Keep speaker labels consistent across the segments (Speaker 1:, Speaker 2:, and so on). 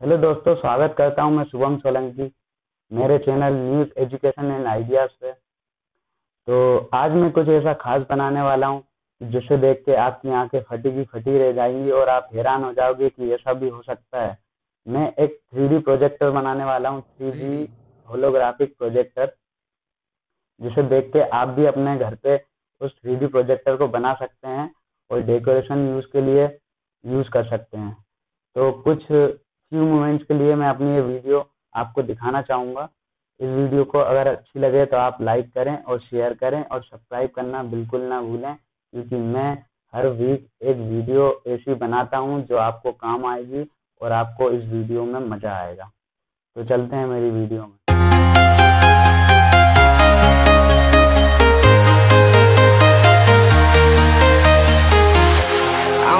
Speaker 1: Hello दोस्तों स्वागत करता हूँ मैं शुभम सोलंकी। मेरे channel news education and ideas पे। तो आज मैं कुछ ऐसा खास बनाने वाला हूँ जिसे देख के आपकी आँखें फटी की फटी रह जाएँगी और आप हैरान हो जाओगे कि ऐसा भी हो सकता है। मैं एक थ्री प्रोजेक्टर बनाने वाला हूँ थ्री होलोग्राफिक प्रोजेक्टर जिसे देख के आप भी अपने घर पे उस थ्री प्रोजेक्टर को बना सकते हैं और डेकोरेशन यूज़ के लिए यूज़ कर सकते हैं। तो कुछ फ्यू मोमेंट्स के लिए मैं अपनी ये वीडियो आपको दिखाना चाहूँगा। इस वीडियो को अगर अच्छी लगे तो आप लाइक करें और शेयर करें और सब्सक्राइब करना बिल्कुल ना भूलें, क्योंकि मैं हर वीक एक वीडियो ऐसी बनाता हूँ जो आपको काम आएगी और आपको इस वीडियो में मज़ा आएगा। तो चलते हैं मेरी वीडियो में।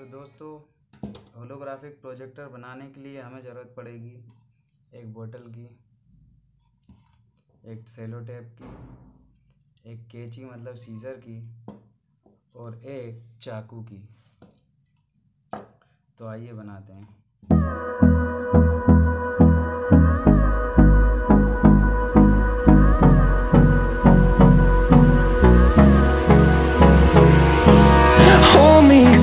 Speaker 2: तो दोस्तों होलोग्राफिक प्रोजेक्टर बनाने के लिए हमें ज़रूरत पड़ेगी एक बोतल की, एक सेलो टेप की, एक कैची मतलब सीज़र की और एक चाकू की। तो आइए बनाते हैं।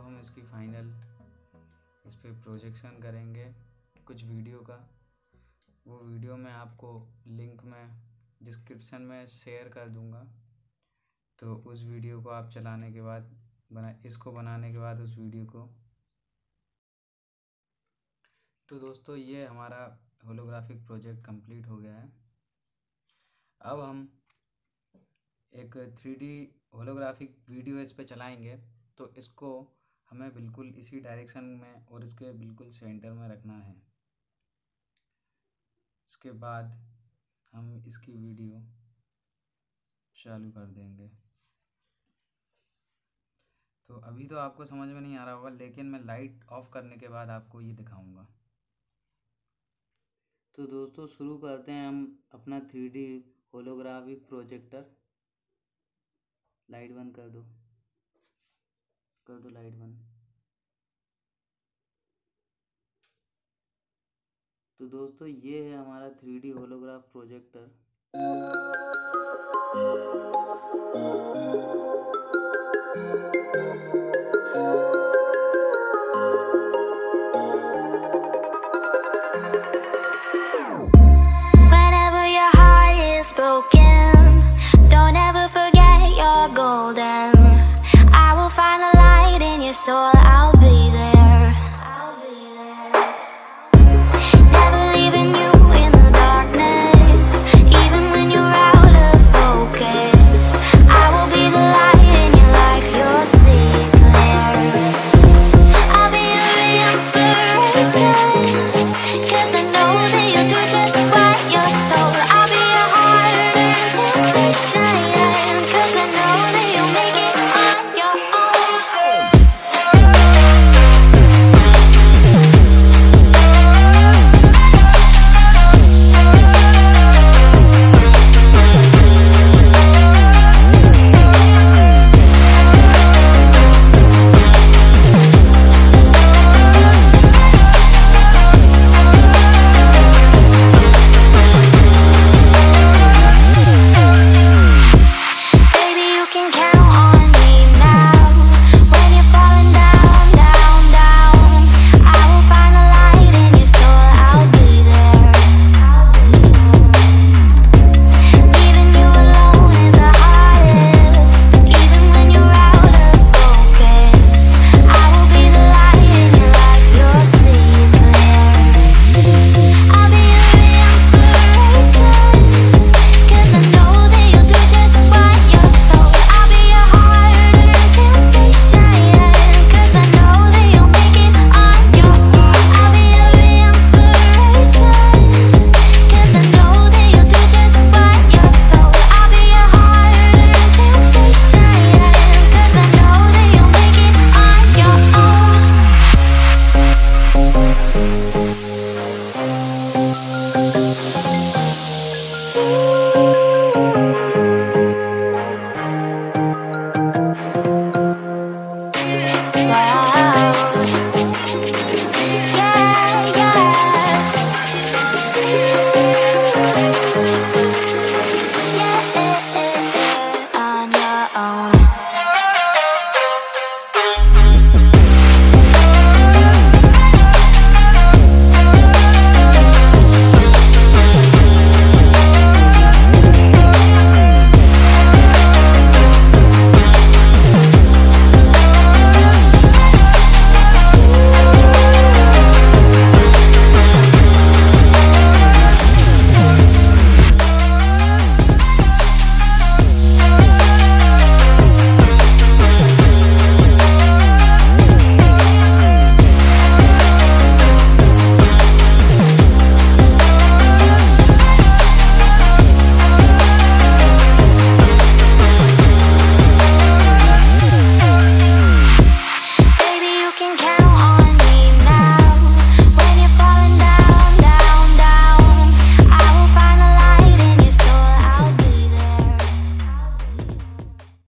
Speaker 2: अब हम इसकी फाइनल इस पर प्रोजेक्शन करेंगे कुछ वीडियो का। वो वीडियो मैं आपको लिंक में डिस्क्रिप्शन में शेयर कर दूँगा। तो उस वीडियो को आप चलाने के बाद बना, इसको बनाने के बाद उस वीडियो को। तो दोस्तों, ये हमारा होलोग्राफिक प्रोजेक्ट कंप्लीट हो गया है। अब हम एक थ्री डी होलोग्राफिक वीडियो इस पर चलाएँगे। तो इसको हमें बिल्कुल इसी डायरेक्शन में और इसके बिल्कुल सेंटर में रखना है। इसके बाद हम इसकी वीडियो चालू कर देंगे। तो अभी तो आपको समझ में नहीं आ रहा होगा, लेकिन मैं लाइट ऑफ़ करने के बाद आपको ये दिखाऊँगा। तो दोस्तों, शुरू करते हैं हम अपना three D holographic projector light बंद कर दो। कर दो लाइट बंद। तो दोस्तों ये है हमारा थ्री डी होलोग्राफ प्रोजेक्टर।